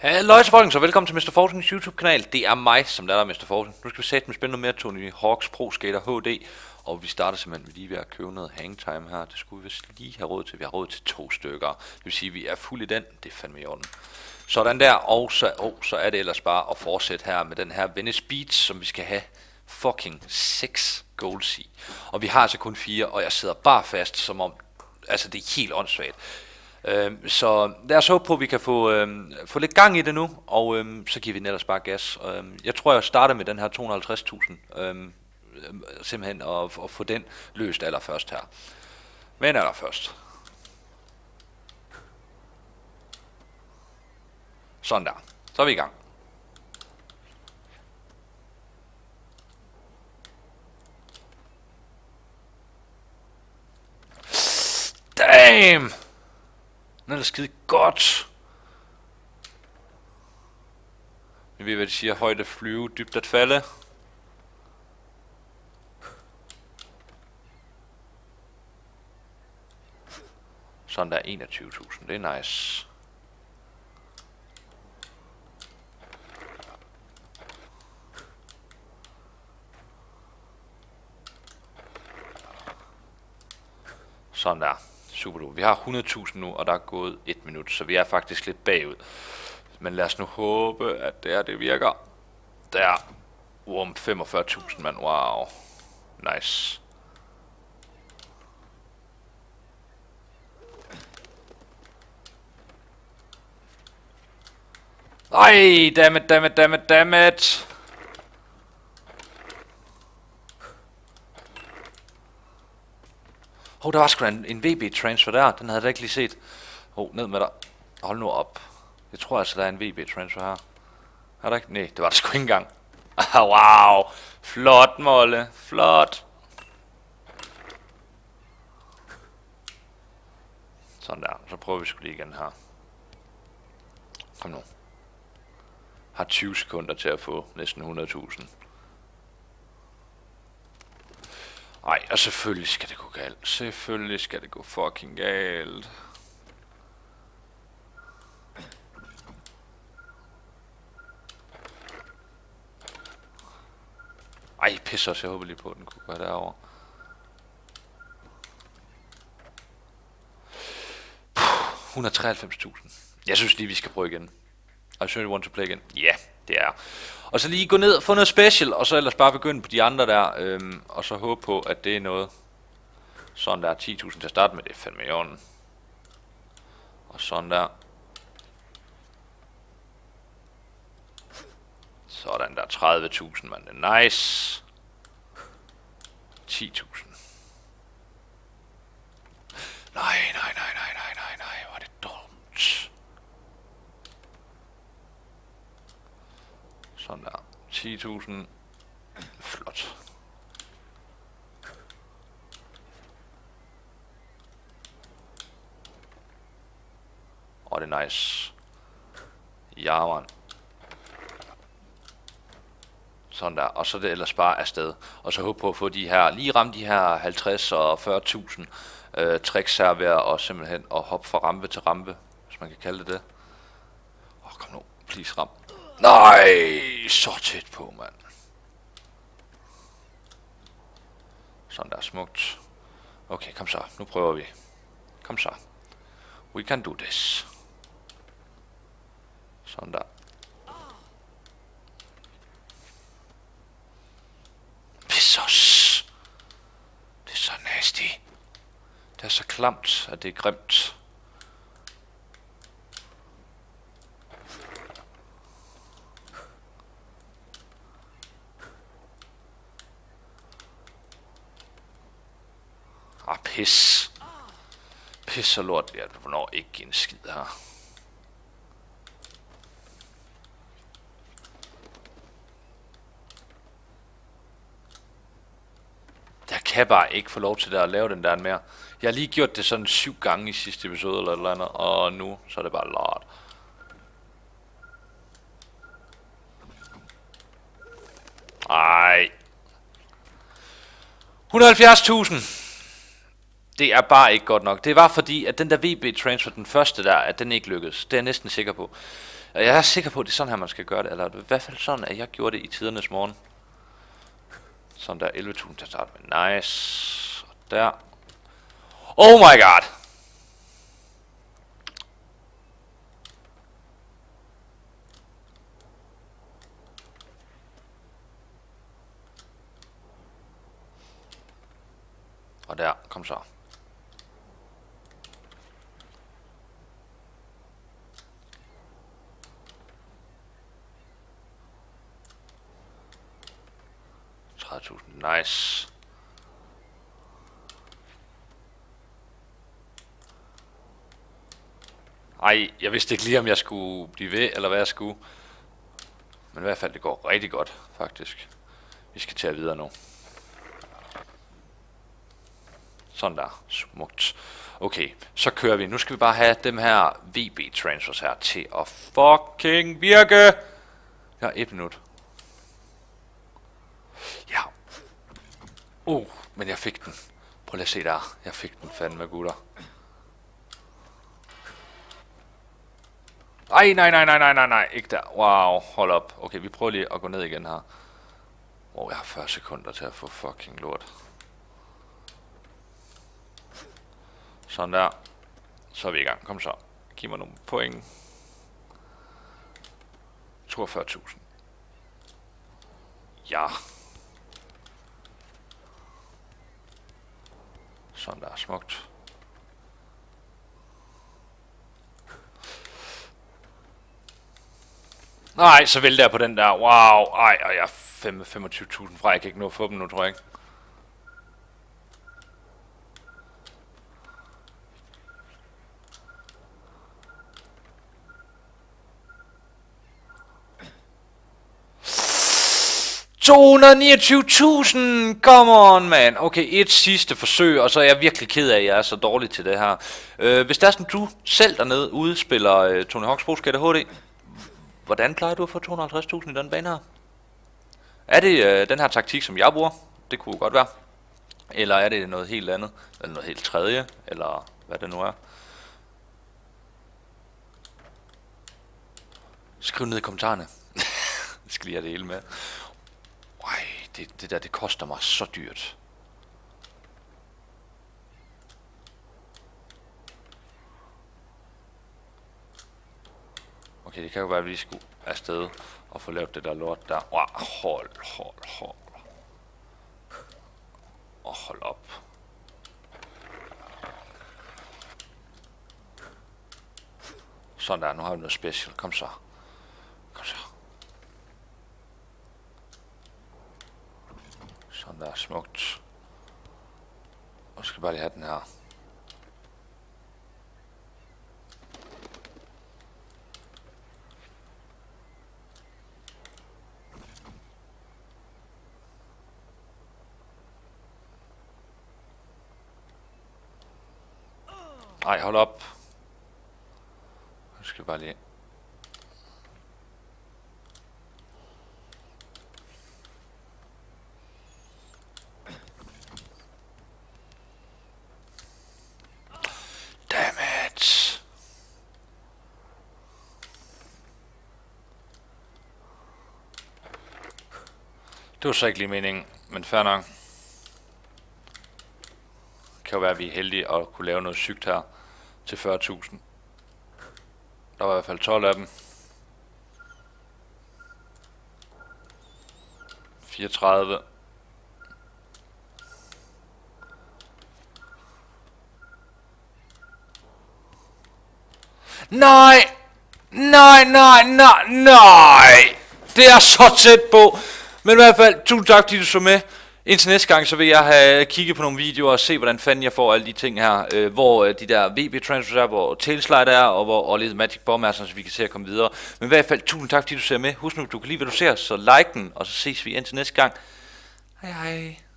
Hallo folkens, og velkommen til Mr. Fortunes YouTube-kanal. Det er mig, som der er Mr. Fortune. Nu skal vi sætte med spille noget mere Tony Hawks Pro Skater HD. Og vi starter simpelthen lige ved at købe noget hangtime her. Det skulle vi vist lige have råd til. Vi har råd til to stykker. Det vil sige, at vi er fuld i den. Det er fandme i orden. Sådan der, og så, oh, så er det ellers bare at fortsætte her med den her Venice Beach, som vi skal have fucking 6 goals i. Og vi har altså kun fire, og jeg sidder bare fast, som om, altså det er helt åndssvagt. Øh, så lad os håbe på, at vi kan få, øh, få lidt gang i det nu, og øh, så giver vi ellers bare gas. Øh, jeg tror, jeg starter med den her 250.000, øh, øhm, simpelthen at, at få den løst allerførst her. Men allerførst. Sådan der. Så er vi i gang. Damn! Den er da skide godt. Vi ved, hvad de siger. Højt at flyve, dybt at falde. Sådan der 21.000. Det er nice. Sådan der. Super. Vi har 100.000 nu, og der er gået et minut, så vi er faktisk lidt bagud. Men lad os nu håbe, at det her det virker. Der. Um, 45.000 mand. Wow. Nice. Ej, dammit, dammit, dammit, dammit. Hov, oh, der var sgu en, en VB-transfer der. Den havde jeg da ikke lige set. Hov, oh, ned med dig. Hold nu op. Jeg tror altså, der er en VB-transfer her. Er der ikke? Nej, det var der sgu ikke engang. wow. Flot, Molle. Flot. Sådan der. Så prøver vi sgu lige igen her. Kom nu. Har 20 sekunder til at få næsten 100.000. Nej, og selvfølgelig skal det gå galt. Selvfølgelig skal det gå fucking galt. Ej, pis også. Jeg håber lige på, at den kunne gå derovre. Puh, 193.000. Jeg synes lige, vi skal prøve igen. I you want to play again. Ja, yeah, det er. Og så lige gå ned og få noget special, og så ellers bare begynde på de andre der, øhm, og så håbe på, at det er noget. Sådan der 10.000 til at starte med, det er fandme i orden. Og sådan der. Sådan der 30.000, mand. Nice. 10.000. Nej, nej, nej, nej, nej, nej, nej, hvor er det dumt. Sådan der. 10.000. Flot. Og det er nice. Ja, man. Sådan der. Og så er det ellers bare afsted. Og så håbe på at få de her, lige ramme de her 50 og 40.000 øh, tricks her ved at simpelthen at hoppe fra rampe til rampe, hvis man kan kalde det det. Åh, oh, kom nu. Please ram. Nej, så tæt på, mand. Sådan der, smukt. Okay, kom så. Nu prøver vi. Kom så. We can do this. Sådan der. Pissos. Det er så nasty. Det er så klamt, at det er grimt. Ah, pis. Pis og lort. Jeg hvornår ikke en skid her. Jeg kan bare ikke få lov til at lave den der mere. Jeg har lige gjort det sådan syv gange i sidste episode eller eller andet, og nu så er det bare lort. Ej. 170.000. Det er bare ikke godt nok. Det var fordi, at den der VB-transfer, den første der, at den ikke lykkedes. Det er jeg næsten sikker på. Og jeg er sikker på, at det er sådan her, man skal gøre det. Eller i hvert fald sådan, at jeg gjorde det i tidernes morgen. Sådan der 11.000 til at starte med. Nice. Og der. Oh my god! Og der, kom så. Nice. Ej, jeg vidste ikke lige, om jeg skulle blive ved, eller hvad jeg skulle. Men i hvert fald, det går rigtig godt, faktisk. Vi skal tage videre nu. Sådan der. Smukt. Okay, så kører vi. Nu skal vi bare have dem her VB-transfers her til at fucking virke. Jeg har et minut. Ja. Uh, men jeg fik den. Prøv lige at se der. Jeg fik den fandme, gutter. Ej, nej, nej, nej, nej, nej, nej, ikke der. Wow, hold op. Okay, vi prøver lige at gå ned igen her. Wow, jeg har 40 sekunder til at få fucking lort. Sådan der. Så er vi i gang. Kom så. Giv mig nogle point. 42.000. Ja. Som der. Smukt. Nej, så vælter jeg på den der. Wow. Ej, og jeg er 25.000 fra. Jeg kan ikke nå at få dem nu, tror jeg ikke. ...229.000! Come on, man! Okay, et sidste forsøg, og så er jeg virkelig ked af, at jeg er så dårlig til det her. Øh, hvis der er sådan, du selv dernede udspiller øh, Tony Hawk's Pro Skater HD, Hvordan plejer du at få 250.000 i den bane her? Er det øh, den her taktik, som jeg bruger? Det kunne godt være. Eller er det noget helt andet? Eller noget helt tredje? Eller hvad det nu er? Skriv ned i kommentarerne. Jeg skal lige have det hele med. Det, det der, det koster mig så dyrt. Okay, det kan jo være, at vi skulle afsted og få lavet det der lort der. Wow, hold, hold, hold. Og hold op. Sådan der, nu har vi noget special. Kom så. Kom så. Sådan der, smukt. Og så skal bare lige have den her. Nej, hold op. Nu skal vi bare lige... Dammit! Det var så ikke lige meningen, men fair nok. Det kan jo være, at vi er heldige at kunne lave noget sygt her til 40.000. Der var i hvert fald 12 af dem. 34. Nej! Nej, nej, nej, nej! Det er så tæt på! Men i hvert fald, tusind tak, fordi du så med. Indtil næste gang, så vil jeg have kigget på nogle videoer og se, hvordan fanden jeg får alle de ting her. Øh, hvor øh, de der VB transfers er, hvor Tailslide er, og hvor og lidt Magic Bomb er, så vi kan se at komme videre. Men i hvert fald, tusind tak, fordi du ser med. Husk nu, du kan lide, hvad du ser, så like den, og så ses vi indtil næste gang. Hej hej.